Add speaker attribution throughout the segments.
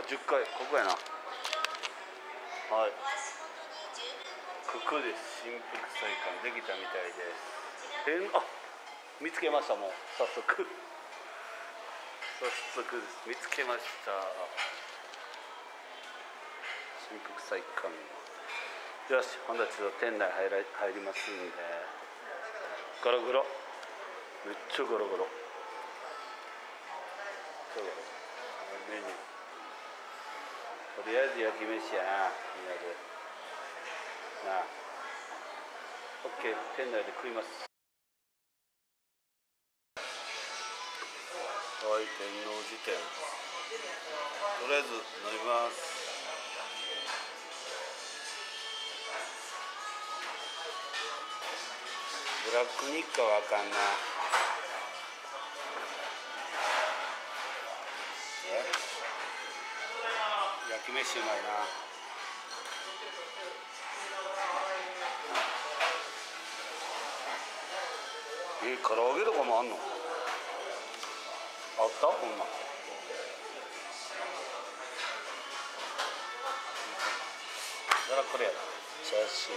Speaker 1: 10回ここやな。はい。ここです。新福祭館できたみたいです。えんあ見つけましたもう。早速。早速です。見つけました。新福祭館。よしほんならちょっと店内入ら入りますんで。ゴロゴロ。めっちゃゴロゴロ。ゴロとりあえず焼き飯やなみんなで。なあ。OK 店内で食います。はい天王寺店。とりあえず飲みます。ブラックニッカはあかんな。焼き飯うまいな。えー唐揚げとかもあんの？あった？こんなだからこれやな。チャーシュー。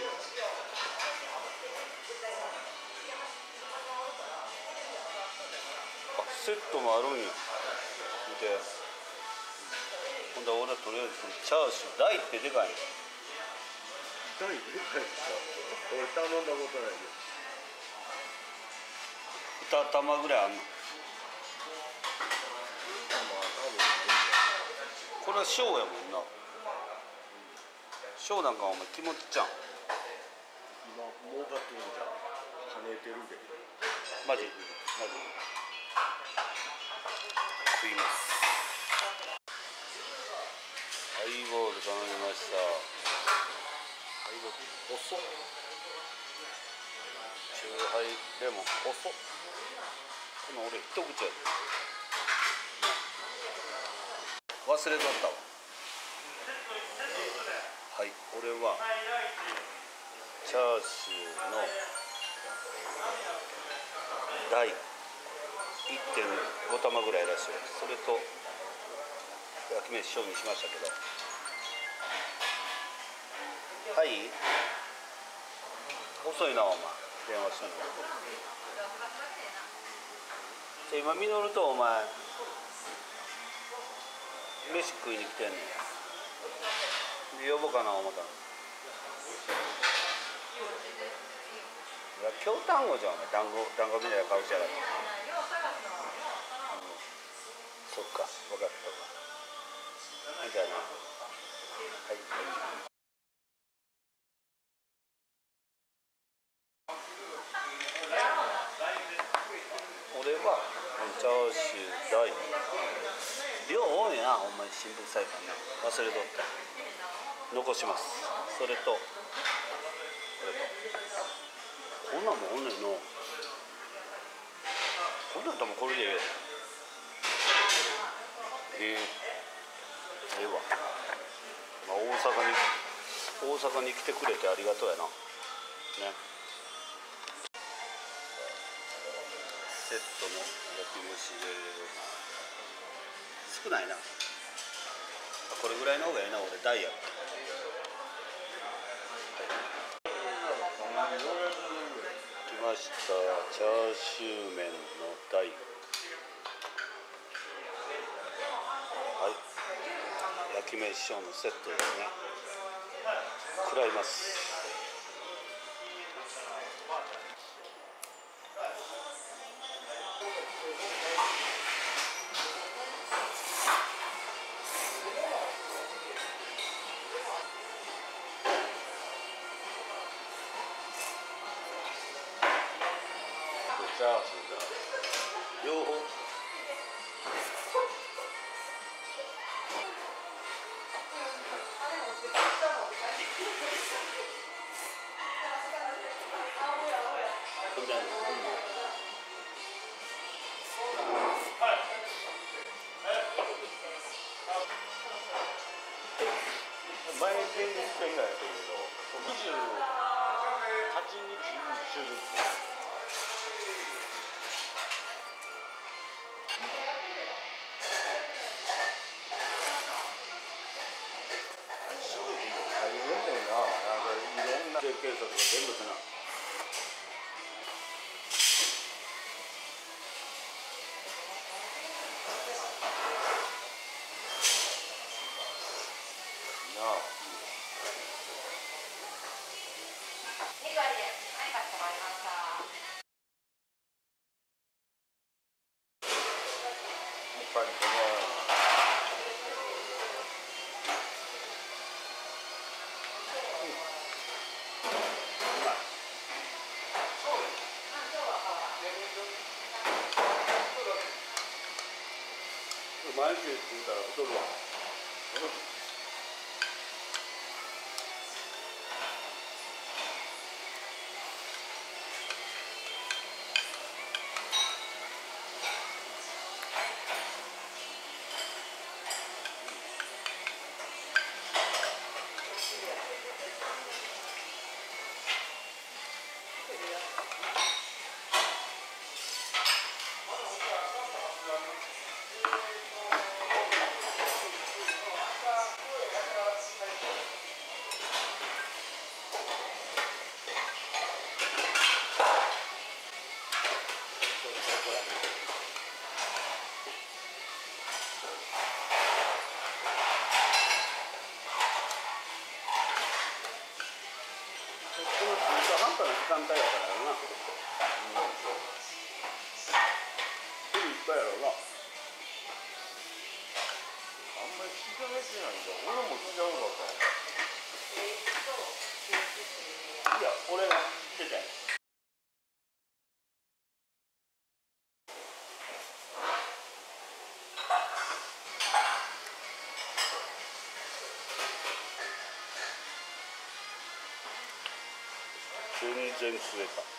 Speaker 1: セットもあるんや。見て。んで俺はとりあえずチャーシュー大ってでかいん
Speaker 2: 大でかいさ俺頼んだことないけ
Speaker 1: 2玉ぐらいあんの。これは小やもんな。小なんかお前気持ちちゃん。
Speaker 2: 今儲かってるんじゃん。跳ねてるで。
Speaker 1: マジ？マジ食いますハイボール頼みましたハイボール細っ。チューハイレモン細っ。この俺一口やで。忘れとったわ。はい俺はチャーシューの大1.5玉ぐらいらしい。それと焼き飯小にしましたけど。はい。遅いなお前。電話したの。じゃあ今稔とお前飯食いに来てんねん。で呼ぼうかな思ったの。いや京丹後じゃんお前。団子団子みたいな顔しやがって。そっか分かった分かったじゃあな。はい俺はチャーシュー大量多いなほんまに新聞祭館な忘れとった。残します。それとこれと。こんなんもおんねんの。こんなんともこれでええええええわ、まあ、大阪に大阪に来てくれてありがとうやな。ね。セットの焼き蒸しで少ないな。これぐらいの方がええな俺ダイヤ。来ました。チャーシュー麺のダイヤ。はい。焼き飯ショーのセットですね。食らいます。とか全部その毎日食うたら太の中途半端な時間帯やからな。うん。昼いっぱいやろうな。
Speaker 2: あんまり気がめてないんだ俺も気がなかった
Speaker 1: いや、俺が全然食えた。